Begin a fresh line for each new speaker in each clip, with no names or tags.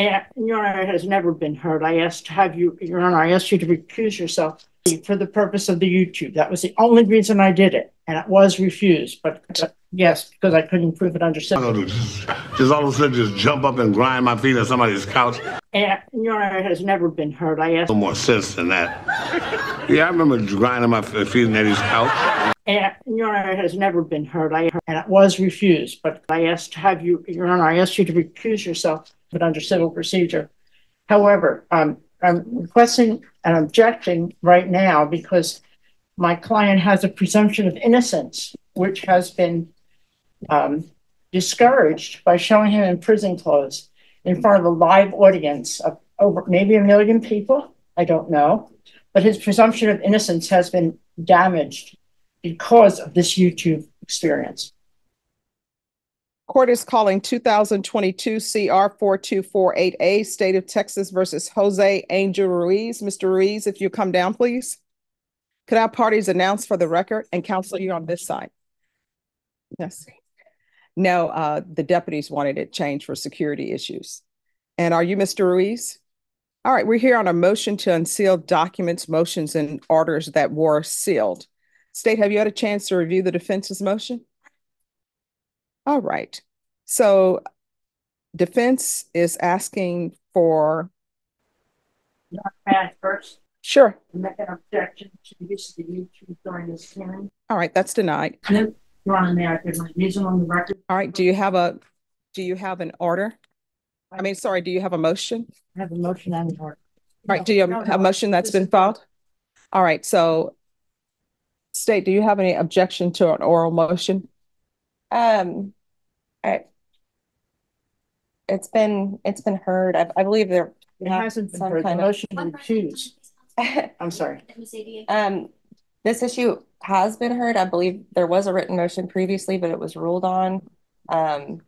And Your Honor, it has never been heard. I asked to have you, Your Honor, I asked you to recuse yourself for the purpose of the YouTube. That was the only reason I did it, and it was refused. But uh, yes, because I couldn't prove it under civil.
just, just all of a sudden just jump up and grind my feet on somebody's couch.
And Your Honor, it has never been heard. I asked,
No more sense than that. Yeah, I remember grinding my feet on Eddie's couch.
and Your Honor, it has never been heard. I and it was refused. But I asked to have you, Your Honor, I asked you to recuse yourself, but under civil procedure. However, um, I'm requesting and objecting right now because my client has a presumption of innocence, which has been um, discouraged by showing him in prison clothes in front of a live audience of over maybe a million people. I don't know. But his presumption of innocence has been damaged because of this YouTube experience.
Court is calling two thousand twenty-two CR four-two-four-eight-A, State of Texas versus Jose Angel Ruiz. Mr. Ruiz, if you come down, please. Could our parties announce for the record and counsel you on this side? Yes. No, uh, the deputies wanted it changed for security issues. And are you Mr. Ruiz? All right, we're here on a motion to unseal documents, motions, and orders that were sealed. State, have you had a chance to review the defense's motion? All right. So defense is asking for,
first,
sure.
make an objection to the use of the YouTube during this hearing.
All right, that's denied.
No, Your Honor, may I put my on the record?
All right, do you have a, do you have an order? I mean, sorry, do you have a motion?
I have a motion and an order.
All right, do you have
no,
a motion that's been filed? All right, so State, do you have any objection to an oral motion?
Um, I, it's been, it's been heard. I, I believe there,
It hasn't been
some
heard. The
kind of-
motion to recuse. I'm sorry.
um, this issue has been heard. I believe there was a written motion previously, but it was ruled on. Um,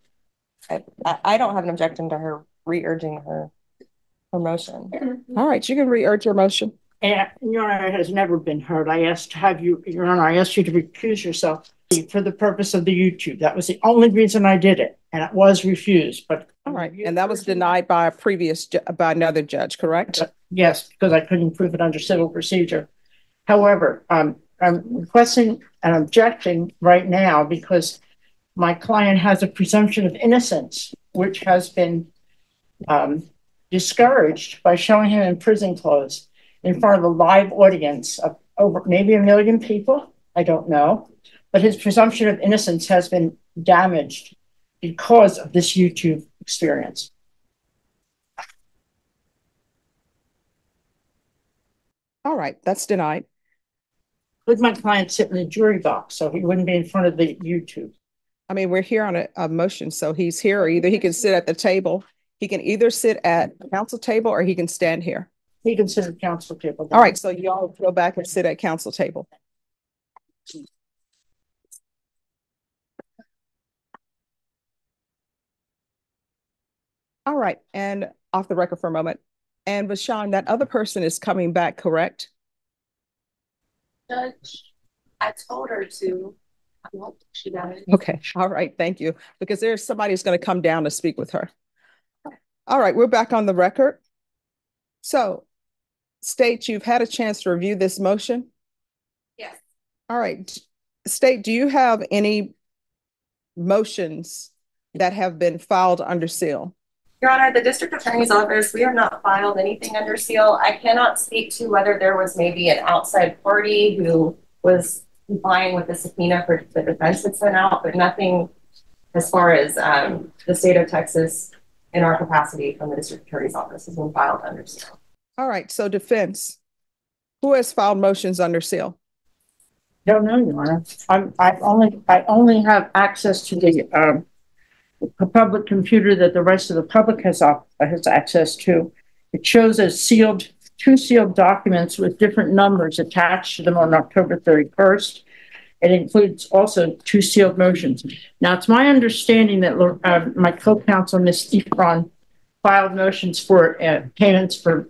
I, I, I don't have an objection to her re-urging her, her motion.
All right, you can re-urge your motion.
And Your Honor, it has never been heard. I asked to have you, Your Honor, I asked you to recuse yourself for the purpose of the YouTube. That was the only reason I did it, and it was refused. But
All right, and that was denied by a previous, ju- by another judge, correct?
Yes, because I couldn't prove it under civil procedure. However, um, I'm requesting and objecting right now because my client has a presumption of innocence, which has been um, discouraged by showing him in prison clothes in front of a live audience of over maybe a million people. I don't know. But his presumption of innocence has been damaged because of this YouTube experience.
All right, that's denied.
Would my client sit in the jury box so he wouldn't be in front of the YouTube?
I mean, we're here on a, a motion, so he's here, or either he can sit at the table. He can either sit at the counsel table or he can stand here.
He considered counsel table.
All right, so y'all go back and sit at counsel table. All right, and off the record for a moment. And Vashawn, that other person is coming back, correct?
Judge, I told her to. I she got it.
Okay, all right, thank you, because there's somebody who's going to come down to speak with her. All right, we're back on the record. So, State, you've had a chance to review this motion?
Yes.
All right, State, do you have any motions that have been filed under seal?
Your Honor, the district attorney's office, we have not filed anything under seal. I cannot speak to whether there was maybe an outside party who was complying with the subpoena for the defense had sent out, but nothing as far as um the state of Texas in our capacity from the district attorney's office has been filed under seal.
All right, so defense, who has filed motions under seal?
I don't know, Your Honor. I'm, I only, I only have access to the, um, the public computer that the rest of the public has, has access to. It shows as sealed, two sealed documents with different numbers attached to them on October thirty-first. It includes also two sealed motions. Now, it's my understanding that, uh, my co-counsel, Ms. Efron, filed motions for, uh, payments for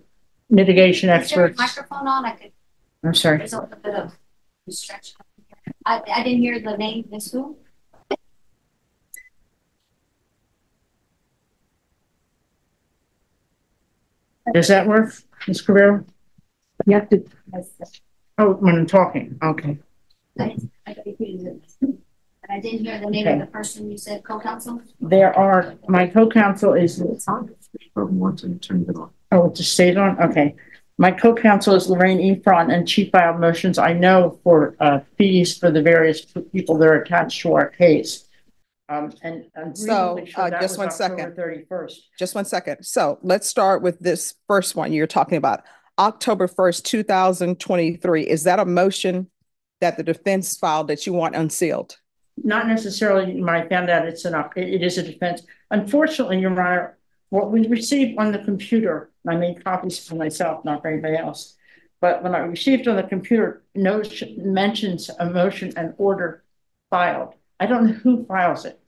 mitigation
a
experts.
microphone on? I could,
I'm sorry.
there's a little bit of distraction. I, I didn't hear the name, Miss who?
Does that work, Ms. Carrera? You have to, oh, when I'm talking, okay.
I, I repeated it. But I didn't hear the name of the person you said co-counsel.
There are, my co-counsel is. Oh, it's just stayed on, okay. My co-counsel is Lorraine Efron and she filed motions, I know, for, uh, fees for the various people that are attached to our case. Um, and. I'm
So,
sure
uh, just one
October
second.
Thirty-first.
Just one second. So let's start with this first one you're talking about. October first, two thousand twenty-three. Is that a motion that the defense filed that you want unsealed?
Not necessarily, you might found out it's an, it it is a defense. Unfortunately, Your Honor, what we received on the computer, I made copies for myself, not for anybody else. But when I received on the computer, notion mentions a motion and order filed. I don't know who files it.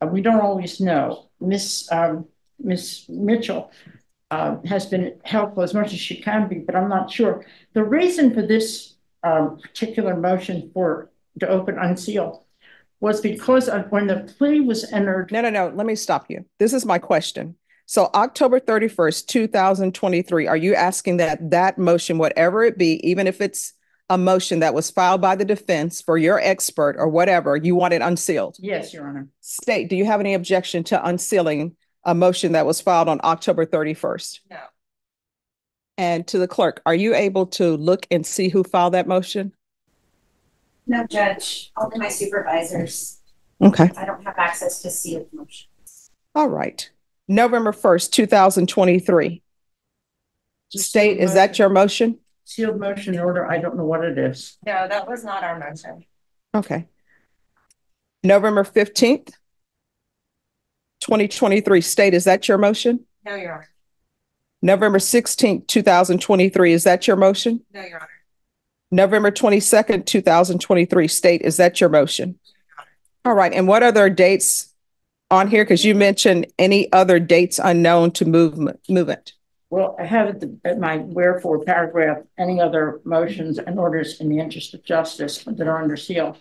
Uh, we don't always know. Miss, um, Miss Mitchell uh, has been helpful as much as she can be, but I'm not sure. The reason for this um, particular motion for, to open unseal was because of when the plea was entered.
No, no, no. Let me stop you. This is my question. So October thirty-first, two thousand twenty-three, are you asking that that motion, whatever it be, even if it's a motion that was filed by the defense for your expert or whatever, you want it unsealed?
Yes, Your Honor.
State, do you have any objection to unsealing a motion that was filed on October thirty-first?
No.
And to the clerk, are you able to look and see who filed that motion?
No, Judge, only my supervisors.
Okay,
I don't have access to see the motion.
all right. November first, two thousand twenty-three. State, is that your motion?
Sealed motion order, I don't know what it is.
No, that was not our motion.
Okay. November fifteenth, twenty twenty-three, state, is that your motion?
No, Your Honor.
November sixteenth, two thousand twenty-three, is that your motion?
No, Your Honor.
November twenty-second, two thousand twenty-three, state, is that your motion? All right, and what other dates on here? Because you mentioned any other dates unknown to movement, movement.
Well, I have at the, at my wherefore paragraph, any other motions and orders in the interest of justice that are under seal.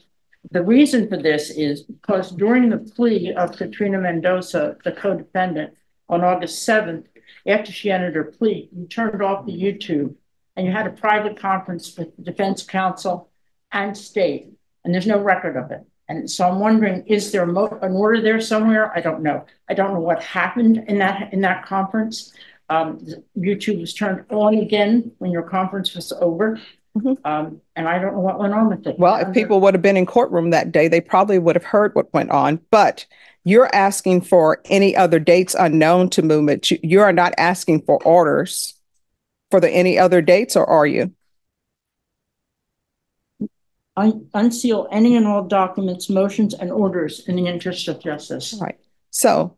The reason for this is because during the plea of Katrina Mendoza, the co-defendant, on August seventh, after she entered her plea, you turned off the YouTube and you had a private conference with the defense counsel and state, and there's no record of it. And so I'm wondering, is there an order there somewhere? I don't know. I don't know what happened in that, in that conference. Um, YouTube was turned on again when your conference was over.
Mhm.
Um, and I don't know what went on with it.
Well, if people would have been in courtroom that day, they probably would have heard what went on, but you're asking for any other dates unknown to movement. You, you are not asking for orders for the any other dates, or are you?
Un- unseal any and all documents, motions and orders in the interest of justice.
All right. So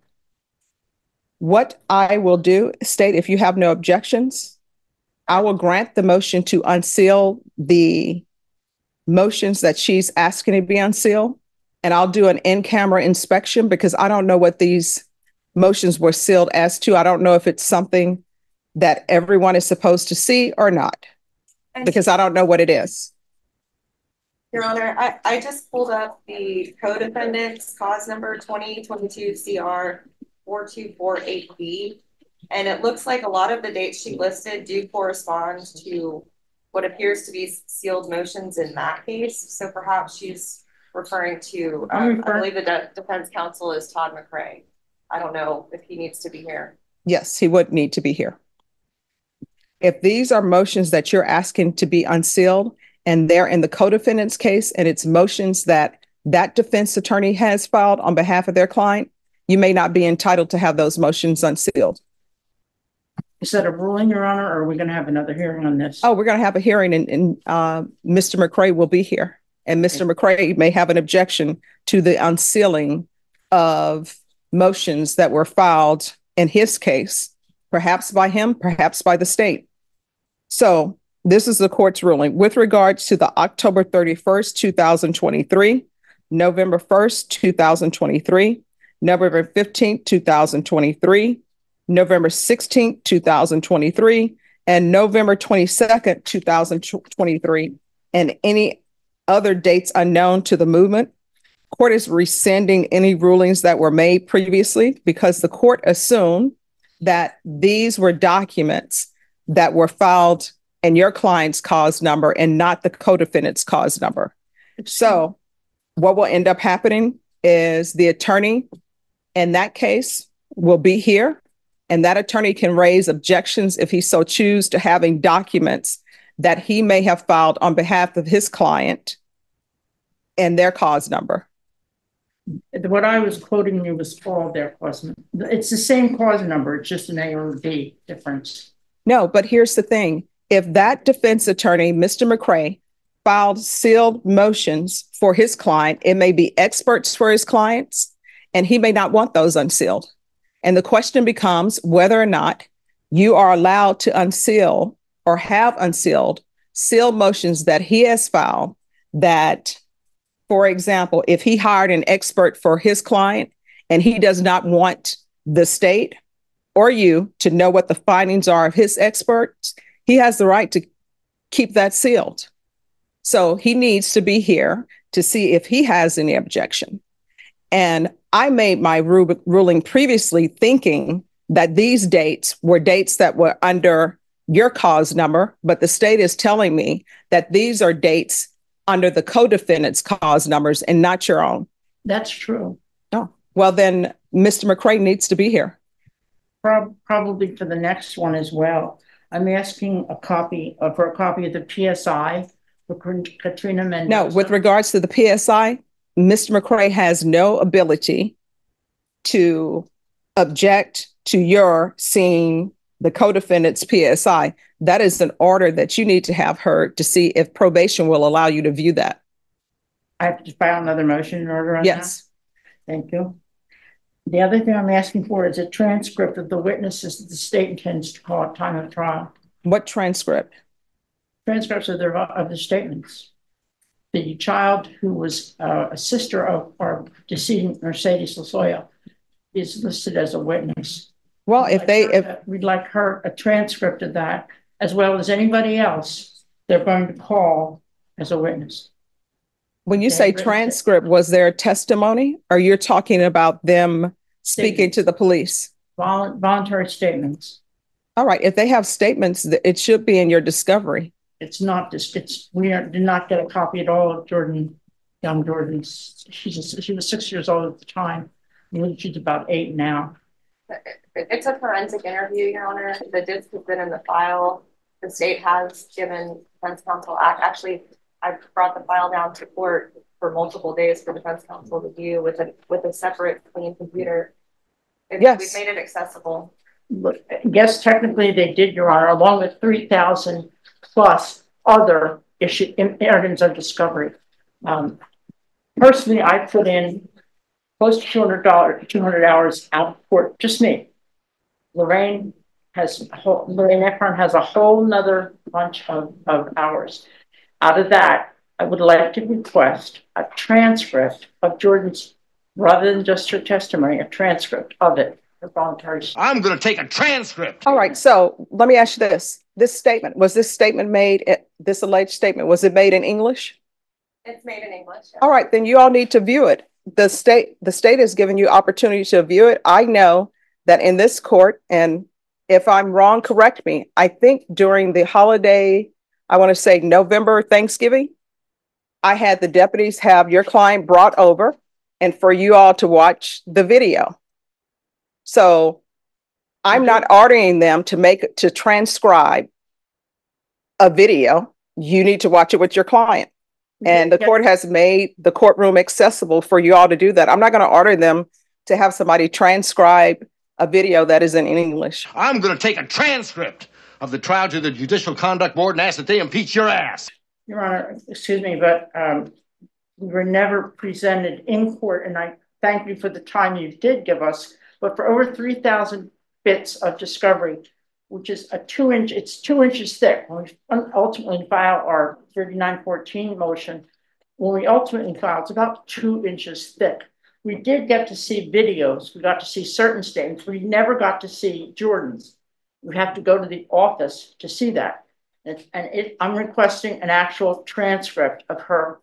what I will do, state if you have no objections, I will grant the motion to unseal the motions that she's asking to be unsealed. And I'll do an in-camera inspection because I don't know what these motions were sealed as to. I don't know if it's something that everyone is supposed to see or not, because I don't know what it is.
Your Honor, I, I just pulled up the co-defendant's cause number twenty twenty-two CR four two four eight B. And it looks like a lot of the dates she listed do correspond to what appears to be sealed motions in that case. So perhaps she's referring to, um, I believe the de- defense counsel is Todd McCray. I don't know if he needs to be here.
Yes, he would need to be here. If these are motions that you're asking to be unsealed and they're in the co-defendant's case and it's motions that that defense attorney has filed on behalf of their client, you may not be entitled to have those motions unsealed.
Is that a ruling, Your Honor, or are we gonna have another hearing on this?
Oh, we're going to have a hearing and, and uh, Mr. McCray will be here. And Mr. McCray may have an objection to the unsealing of motions that were filed in his case, perhaps by him, perhaps by the state. So this is the court's ruling with regards to the October 31st, 2023, November 1st, 2023, November 15th, 2023, November 16th, 2023, and November 22nd, 2023, and any other dates unknown to the movement. Court is rescinding any rulings that were made previously because the court assumed that these were documents that were filed in your client's cause number and not the co-defendant's cause number. So what will end up happening is the attorney in that case will be here and that attorney can raise objections if he so choose to having documents that he may have filed on behalf of his client and their cause number.
What I was quoting you was all their cause. It's the same cause number, it's just an A or B difference.
No, but here's the thing. If that defense attorney, Mr. McCray, filed sealed motions for his client, it may be experts for his clients, and he may not want those unsealed. And the question becomes whether or not you are allowed to unseal or have unsealed sealed motions that he has filed that, for example, if he hired an expert for his client and he does not want the state or you to know what the findings are of his experts, he has the right to keep that sealed. So he needs to be here to see if he has any objection. And I made my ru- ruling previously thinking that these dates were dates that were under your cause number, but the state is telling me that these are dates under the co-defendant's cause numbers and not your own.
That's true.
Oh, well, then Mr. McCray needs to be here.
Prob- Probably for the next one as well. I'm asking a copy, uh, for a copy of the PSI for Kat- Katrina
No, with regards to the PSI, Mr. McCray has no ability to object to your seeing the co-defendant's PSI. That is an order that you need to have heard to see if probation will allow you to view that.
I have to file another motion in order on that?
Yes.
Thank you. The other thing I'm asking for is a transcript of the witnesses that the state intends to call at time of trial.
What transcript?
Transcripts of their, of the statements. The child who was uh, a sister of our decedent Mercedes Lasoya is listed as a witness.
Well, if they,
like
if,
her- We'd like her, a transcript of that, as well as anybody else they're going to call as a witness.
when you
they
say transcript, was there testimony or you're talking about them speaking to the police?
Vol- Voluntary statements.
All right, if they have statements, it should be in your discovery.
It's not this, it's, we are, did not get a copy at all of Jordan, young Jordan's, she's, a- she was six years old at the time. She's about eight now.
It's a forensic interview, Your Honor. The disc has been in the file. The state has given defense counsel, ac- actually, I brought the file down to court for multiple days for defense counsel to view with a, with a separate clean computer. It-
Yes.
We've made it accessible.
But yes, technically they did, Your Honor, along with three thousand plus other issue, in- items of discovery. Um, personally, I put in close to two hundred dollars, two hundred hours out of court, just me. Lorraine has, whole- Lorraine Efron has a whole nother bunch of, of hours. Out of that, I would like to request a transcript of Jordan's, rather than just her testimony, a transcript of it, voluntary.
I'm gonna take a transcript.
All right, so let me ask you this. This statement, was this statement made, this alleged statement, was it made in English?
It's made in English. yeah.
All right, then you all need to view it. The state, the state has given you opportunity to view it. I know that in this court, and if I'm wrong, correct me. I think during the holiday, I want to say November Thanksgiving, I had the deputies have your client brought over and for you all to watch the video. So I'm not ordering them to make, to transcribe a video. You need to watch it with your client. And the
Yeah.
court has made the courtroom accessible for you all to do that. I'm not going to order them to have somebody transcribe a video that is in English.
I'm gonna take a transcript of the trial to the Judicial Conduct Board and ask that they impeach your ass.
Your Honor, excuse me, but um, we were never presented in court, and I thank you for the time you did give us. But for over three thousand bits of discovery, which is a two inch, it's two inches thick. When we ultimately file our thirty-nine fourteen motion, when we ultimately file, it's about two inches thick. We did get to see videos. We got to see certain statements. We never got to see Jordan's. We have to go to the office to see that. And and it, I'm requesting an actual transcript of her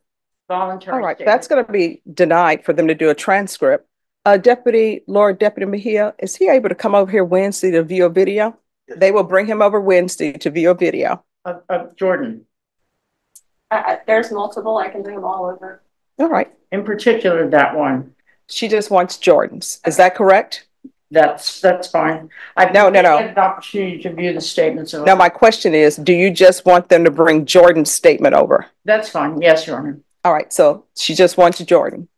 voluntary.
All right,
statement.
that's going to be denied for them to do a transcript. Uh, Deputy, Lord Deputy Mejia, is he able to come over here Wednesday to view a video? They will bring him over Wednesday to view a video.
Of, of Jordan,
Uh, Uh, there's multiple, I can bring them all over.
All right.
in particular, that one.
She just wants Jordan's. Is that correct?
That's, that's fine. I've
No, no, no.
had An opportunity to view the statements. of-
Now, my question is, do you just want them to bring Jordan's statement over?
That's fine. Yes, Your Honor.
All right, so she just wants Jordan.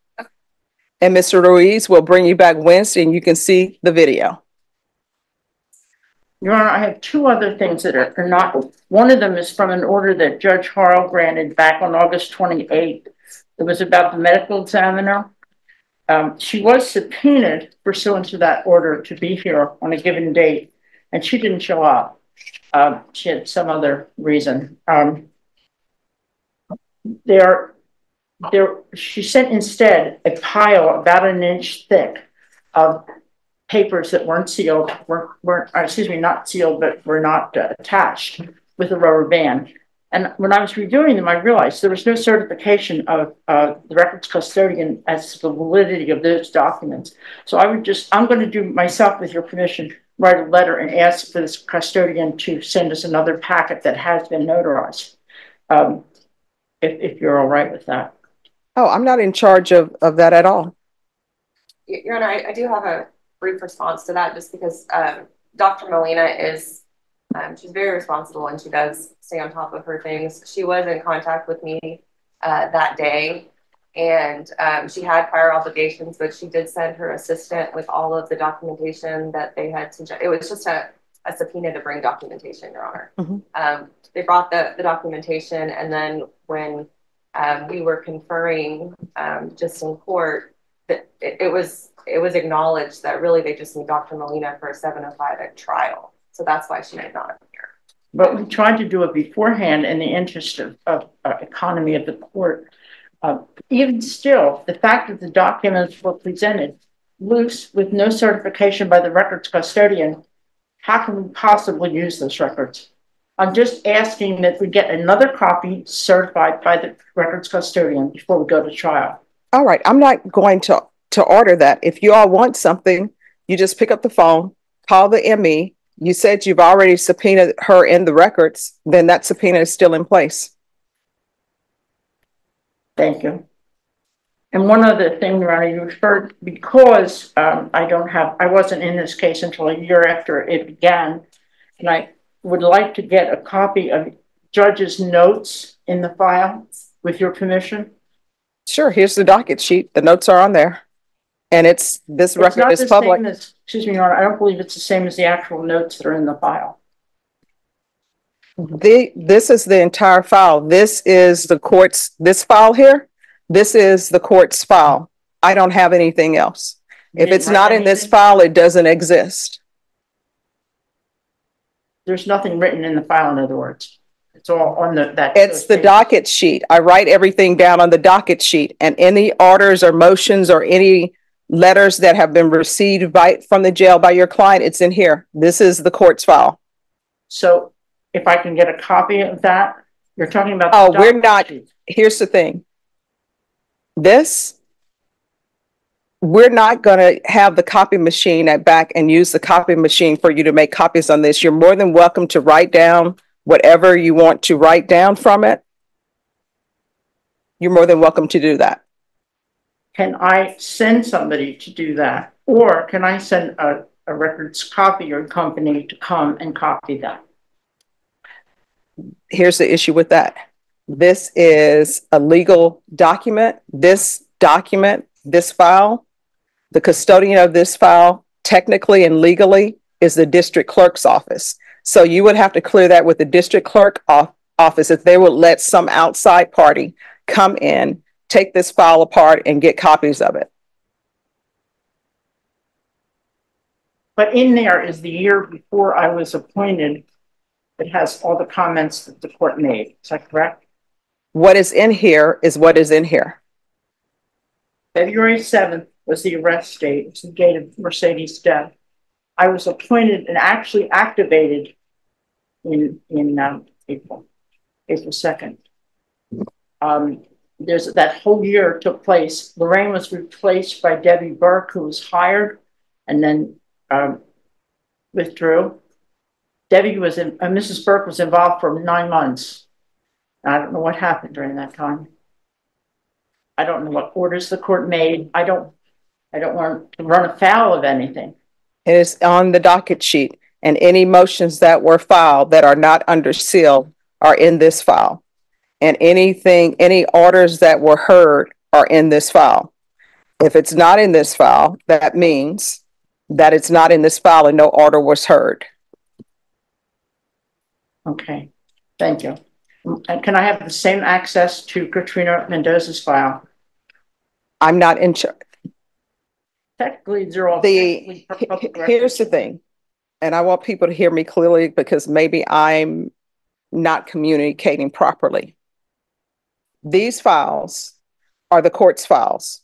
And Mr. Ruiz will bring you back Wednesday and you can see the video.
Your Honor, I have two other things that are, are not, one of them is from an order that Judge Harrell granted back on August twenty-eighth. It was about the medical examiner. Um, she was subpoenaed pursuant to that order to be here on a given date, and she didn't show up. Um, she had some other reason. Um, there, there, she sent instead a pile about an inch thick of papers that weren't sealed, weren't, weren't, uh, excuse me, not sealed, but were not uh, attached with a rubber band. And when I was reviewing them, I realized there was no certification of uh, the records custodian as to the validity of those documents. So I would just, I'm going to do myself, with your permission, write a letter and ask for this custodian to send us another packet that has been notarized. Um, if, if you're all right with that.
Oh, I'm not in charge of, of that at all.
Your Honor, I, I do have a brief response to that, just because, um, Dr. Molina is, um, she's very responsible and she does stay on top of her things. She was in contact with me, uh, that day. And, um, she had prior obligations, but she did send her assistant with all of the documentation that they had to, it was just a, a subpoena to bring documentation, Your Honor.
Mhm.
Um, they brought the, the documentation and then when, um, we were conferring, um, just in court, that it, it was it was acknowledged that really they just need Dr. Molina for a seven oh five at trial. So that's why she did not appear.
But we tried to do it beforehand in the interest of, of uh, economy of the court. Uh, even still, the fact that the documents were presented loose with no certification by the records custodian, how can we possibly use those records? I'm just asking that we get another copy certified by the records custodian before we go to trial.
All right, I'm not going to, to order that. If you all want something, you just pick up the phone, call the ME. You said you've already subpoenaed her in the records, then that subpoena is still in place.
Thank you. And one other thing, Ronnie, you referred, because um, I don't have, I wasn't in this case until a year after it began. And I would like to get a copy of judge's notes in the file with your permission.
Sure, here's the docket sheet. The notes are on there. And it's, this
It's
record
not
is
the
public.
same as- Excuse me, Your Honor, I don't believe it's the same as the actual notes that are in the file.
The, this is the entire file. This is the court's, this file here, this is the court's file. I don't have anything else.
You
If it's not in this file, it doesn't exist.
There's nothing written in the file, in other words. It's all on the, that.
It's the docket sheet. I write everything down on the docket sheet and any orders or motions or any letters that have been received by, from the jail by your client, it's in here. This is the court's file.
So if I can get a copy of that, you're talking about. the
Oh, we're not-
sheet.
Here's the thing. This, we're not gonna have the copy machine at back and use the copy machine for you to make copies on this. You're more than welcome to write down whatever you want to write down from it. You're more than welcome to do that.
Can I send somebody to do that? Or can I send a, a records copier company to come and copy that?
here's the issue with that. This is a legal document. This document, this file, the custodian of this file, technically and legally, is the district clerk's office. So you would have to clear that with the district clerk off- office if they would let some outside party come in, take this file apart and get copies of it.
But in there is the year before I was appointed. It has all the comments that the court made. Is that correct?
What is in here is what is in here.
February seventh was the arrest date, it's the date of Mercedes' death. I was appointed and actually activated in, in, um, April, April second. Um, there's, that whole year took place. Lorraine was replaced by Debbie Burke, who was hired and then, um, withdrew. Debbie was in, uh, Mrs. Burke was involved for nine months. I don't know what happened during that time. I don't know what orders the court made. I don't, I don't want to run afoul of anything.
It is on the docket sheet and any motions that were filed that are not under seal are in this file. And anything, any orders that were heard are in this file. If it's not in this file, that means that it's not in this file and no order was heard.
Okay, thank you. And can I have the same access to Katrina Mendoza's file?
I'm not in charge.
Technically, they're all.
The, here's the thing. And I want people to hear me clearly because maybe I'm not communicating properly. These files are the court's files.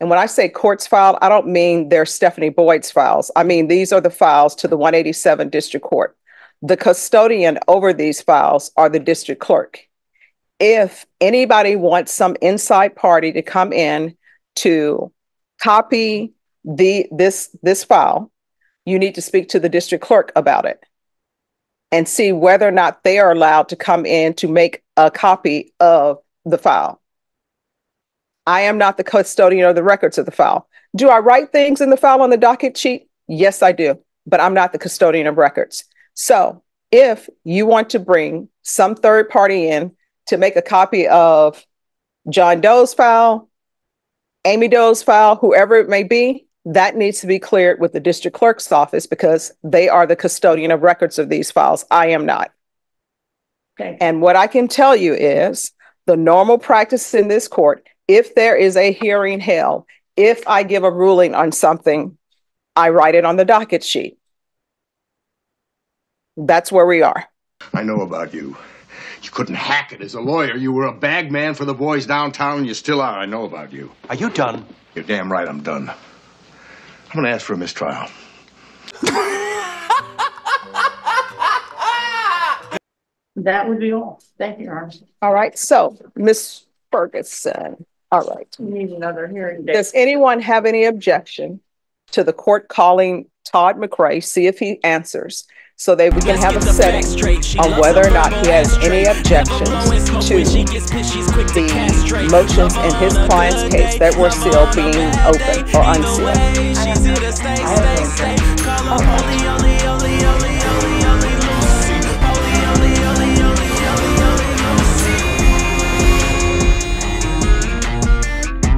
And when I say court's file, I don't mean they're Stephanie Boyd's files. I mean, these are the files to the 187 District Court. The custodian over these files are the district clerk. If anybody wants some inside party to come in to copy the this this file, you need to speak to the district clerk about it and see whether or not they are allowed to come in to make a copy of the file. I am not the custodian of the records of the file. Do I write things in the file on the docket sheet? Yes, I do, but I'm not the custodian of records. So if you want to bring some third party in to make a copy of John Doe's file, Amy Doe's file, whoever it may be, that needs to be cleared with the district clerk's office because they are the custodian of records of these files. I am not.
Okay,
And what I can tell you is the normal practice in this court, if there is a hearing held, if I give a ruling on something, I write it on the docket sheet. That's where we are.
I know about you. You couldn't hack it as a lawyer. You were a bag man for the boys downtown, and you still are. I know about you.
Are you done?
You're damn right I'm done. I'm gonna ask for a mistrial.
that would be all. Thank you, Your
All right, so Ms. Ferguson, all right.
We need another hearing date.
Does anyone have any objection to the court calling Todd McCray, see if he answers, so that we can have a setting on whether or not he has any objections to the motions in his client's case that were still being open or unsealed.